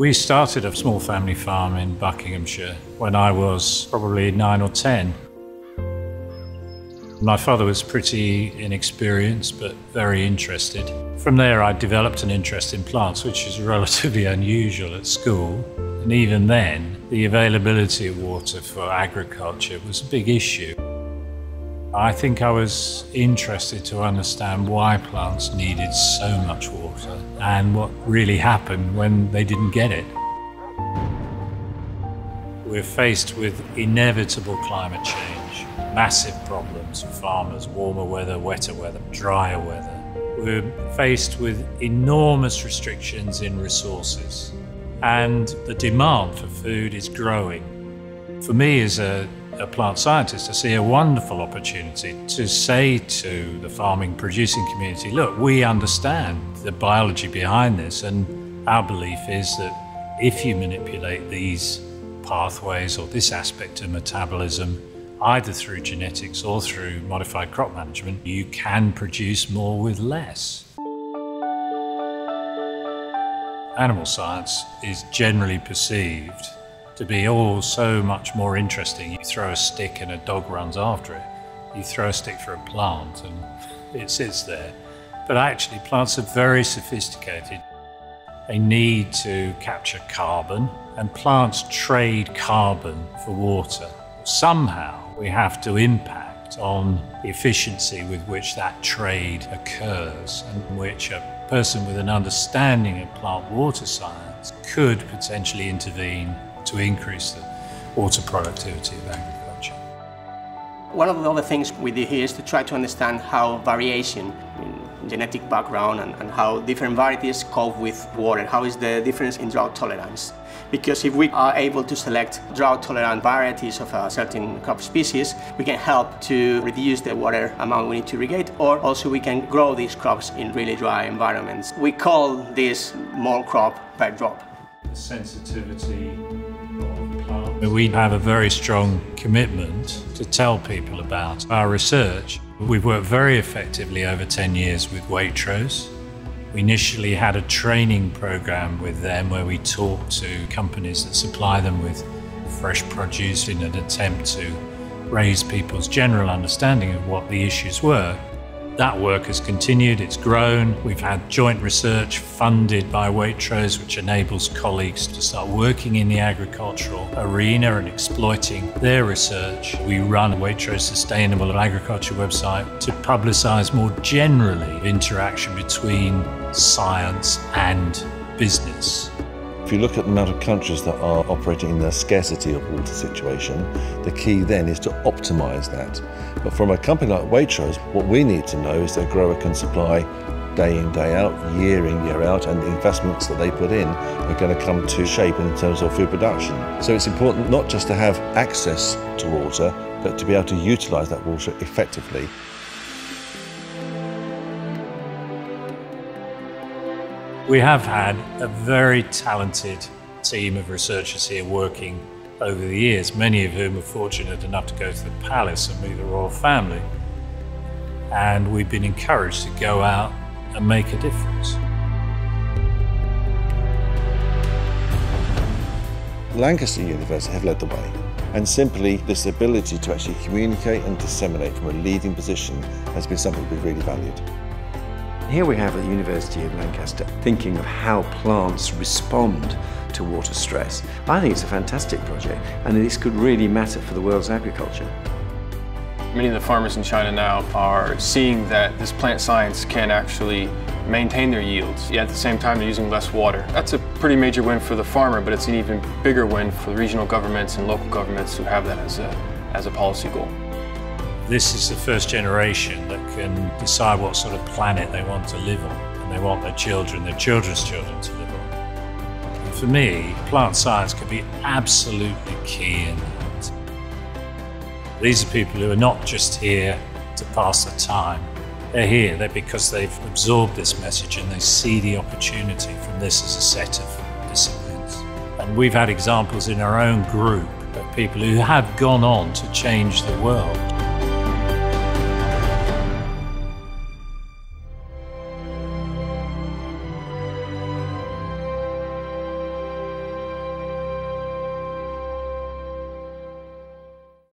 We started a small family farm in Buckinghamshire when I was probably nine or ten. My father was pretty inexperienced but very interested. From there, I developed an interest in plants, which is relatively unusual at school. And even then, the availability of water for agriculture was a big issue. I think I was interested to understand why plants needed so much water and what really happened when they didn't get it. We're faced with inevitable climate change, massive problems for farmers, warmer weather, wetter weather, drier weather. We're faced with enormous restrictions in resources, and the demand for food is growing. For me as a a plant scientist, I see a wonderful opportunity to say to the farming producing community, look, we understand the biology behind this, and our belief is that if you manipulate these pathways or this aspect of metabolism, either through genetics or through modified crop management, you can produce more with less. Animal science is generally perceived to be all so much more interesting. You throw a stick and a dog runs after it. You throw a stick for a plant and it sits there. But actually, plants are very sophisticated. They need to capture carbon, and plants trade carbon for water. Somehow, we have to impact on the efficiency with which that trade occurs, and which a person with an understanding of plant water science could potentially intervene to increase the water productivity of agriculture. One of the other things we did here is to try to understand how variation in genetic background and, and how different varieties cope with water, how is the difference in drought tolerance. Because if we are able to select drought-tolerant varieties of a certain crop species, we can help to reduce the water amount we need to irrigate, or also we can grow these crops in really dry environments. We call this more crop per drop. The sensitivity we have a very strong commitment to tell people about our research. We've worked very effectively over 10 years with Waitrose. We initially had a training program with them where we talked to companies that supply them with fresh produce in an attempt to raise people's general understanding of what the issues were. That work has continued, it's grown. We've had joint research funded by Waitrose, which enables colleagues to start working in the agricultural arena and exploiting their research. We run Waitrose Sustainable Agriculture website to publicise more generally interaction between science and business. If you look at the amount of countries that are operating in the scarcity of water situation, the key then is to optimise that. But from a company like Waitrose, what we need to know is that a grower can supply day in, day out, year in, year out, and the investments that they put in are going to come to shape in terms of food production. So it's important not just to have access to water, but to be able to utilise that water effectively We have had a very talented team of researchers here working over the years, many of whom are fortunate enough to go to the palace and meet the royal family. And we've been encouraged to go out and make a difference. Lancaster University have led the way and simply this ability to actually communicate and disseminate from a leading position has been something we've really valued. Here we have the University of Lancaster thinking of how plants respond to water stress. I think it's a fantastic project and this could really matter for the world's agriculture. Many of the farmers in China now are seeing that this plant science can actually maintain their yields, yet at the same time they're using less water. That's a pretty major win for the farmer, but it's an even bigger win for the regional governments and local governments who have that as a, as a policy goal. This is the first generation that can decide what sort of planet they want to live on, and they want their children, their children's children to live on. And for me, plant science can be absolutely key in that. These are people who are not just here to pass the time. They're here they're because they've absorbed this message and they see the opportunity from this as a set of disciplines. And we've had examples in our own group of people who have gone on to change the world.